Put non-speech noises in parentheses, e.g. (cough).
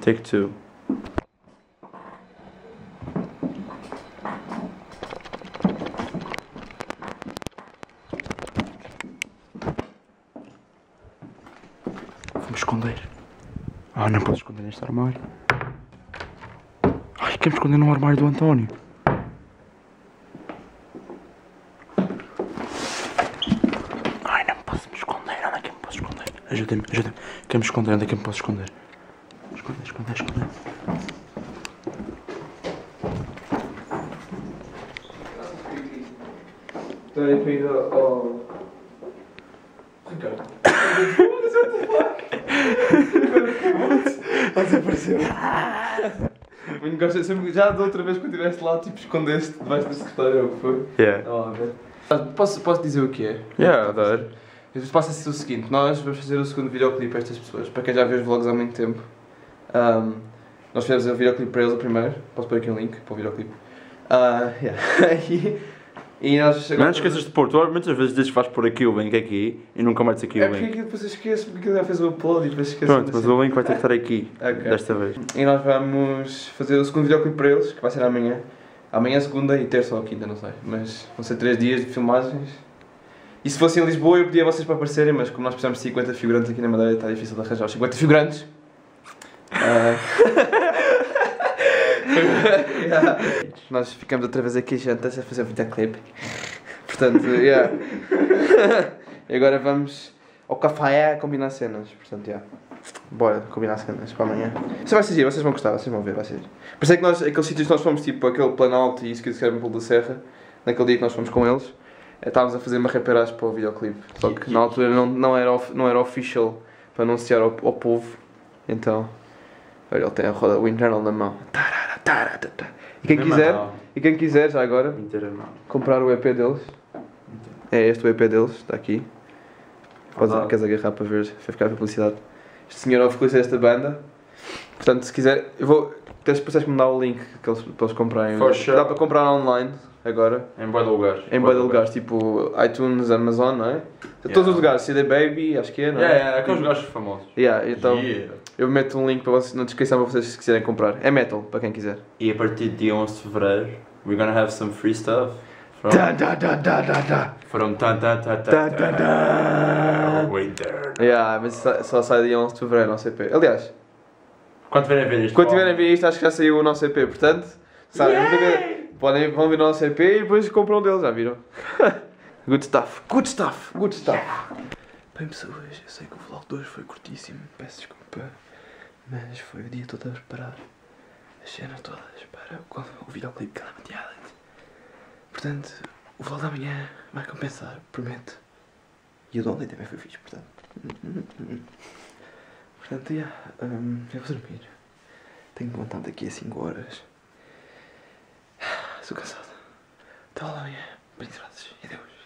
Take two. Vamos esconder. Ah, não posso esconder neste armário. Ai, quero esconder no armário do António. Ai, não posso esconder. Onde é que me posso esconder? Ajuda-me, ajuda-me. Quero me esconder. Onde é que me posso esconder? Esconder. Estou aí para ir ao. ao- Ricardo. Desapareceu. Muito gosto, sempre, já da outra vez que estiveste lá, tipo, escondeste debaixo da secretária, ou o que foi? Yeah. Ah, Posso, posso dizer o que é? Yeah, adoro. Passa-se o seguinte, nós vamos fazer o segundo videoclipe a estas pessoas, para quem já viu os vlogs há muito tempo. Ahm, nós fizemos o videoclipe para eles o primeiro, posso pôr aqui um link para o videoclipe. Ah, yeah. (laughs) e, e nós... Não te esqueças de pôr, tu muitas vezes dizes que vais pôr aqui o link aqui e nunca metes aqui É o porque link. aquilo depois eu esqueço, porque já fez o upload e depois esqueço. Pronto, mas o link vai ter que estar aqui, (laughs) Ok. desta vez. E nós vamos fazer o segundo videoclipe para eles, que vai ser amanhã. Amanhã, segunda e terça ou quinta, não sei. Mas vão ser três dias de filmagens. E se fosse em Lisboa, eu pedia a vocês para aparecerem, mas como nós precisamos de 50 figurantes aqui na Madeira, está difícil de arranjar os 50 figurantes. Ah. Yeah. Nós ficamos outra vez aqui juntas a fazer o videoclipe. Portanto, yeah. e agora vamos ao café a combinar cenas. Portanto, yeah. Bora combinar cenas para amanhã. Isso vai ser vocês vão gostar, vocês vão ver, vai ser isso é que nós, aqueles sítios que nós fomos, tipo aquele Planalto e isso que disseram pelo da Serra, naquele dia que nós fomos com eles, eh, estávamos a fazer uma reparagem para o videoclipe. Só que na altura não, não, era, não era official para anunciar ao, ao povo. Então, ele tem a roda, o internal na mão. E quem quiser, e quem quiser já agora, comprar o EP deles. É este o EP deles, está aqui. Podes, queres agarrar para ver, para ficar a publicidade. Este senhor ofereceu esta banda. Portanto, se quiser, eu vou. Tens que me dar o link que eles, para eles comprarem. For sure. Dá para comprar online agora. Em boa de lugares. Em boa de lugares, tipo iTunes, Amazon, não é? Todos os lugares, CD Baby, acho que é, não é? Yeah, yeah, aqueles lugares famosos. Yeah, então Yeah. Eu meto um link para vocês, na descrição para vocês se quiserem comprar. É metal, para quem quiser. E a partir de dia 11 de Fevereiro, we're gonna have some free stuff. From, Da da da da da da. from tan tan Da, tan da, da. Winter. Yeah, mas só, sai dia 11 de Fevereiro, nosso EP. Aliás, Quando tiverem a ver isto. Quando tiverem a ver isto, acho que já saiu o nosso EP, portanto, sabem, podem, vão ver o nosso EP e depois compram um deles, já viram? (laughs) good stuff, good stuff, good stuff. Bem, pessoas, eu sei que o vlog de hoje foi curtíssimo, peço desculpa, mas foi o dia todo a preparar as cenas todas para o, videoclipe Calamity Island. Portanto, O voo da manhã vai compensar, prometo. E o de ontem também foi fixe, portanto. (laughs) Portanto, yeah, hum, eu vou dormir. Tenho levantar daqui a 5 horas. Sou cansado. Até lá amanhã. Bem e adeus.